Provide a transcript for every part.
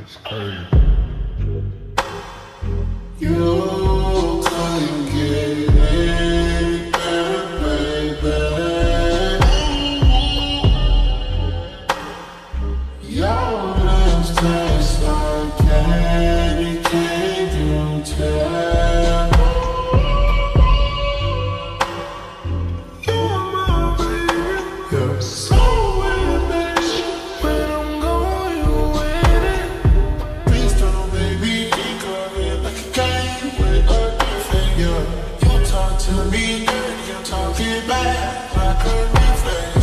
It's crazy. You couldn't get any better, baby. Your lips taste like candy, back like a reflex.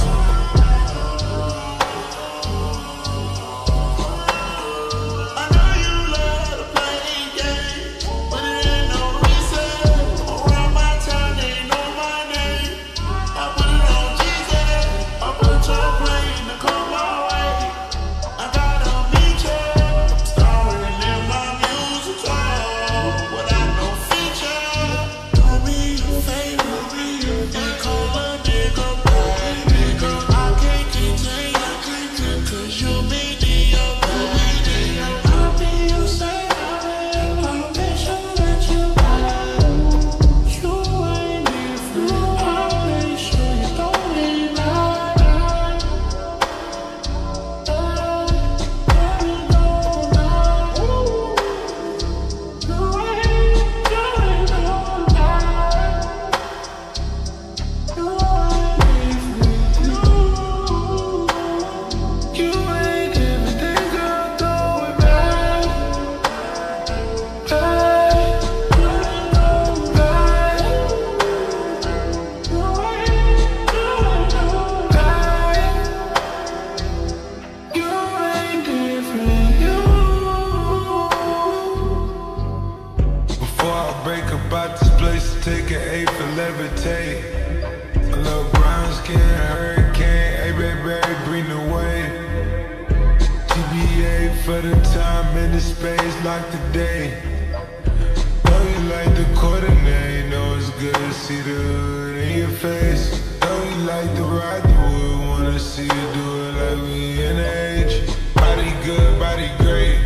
Take an eight for levitate. A little brown skin, hurricane, hey baby, bring the wave. TBA for the time and the space, like today. Know you like the coordinate, know it's good to see the hood in your face. Know you like the ride the wood, wanna see you do it like we in age. Body good, body great,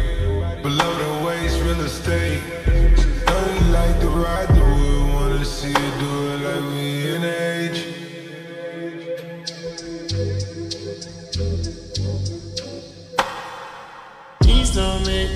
below the waist, real estate.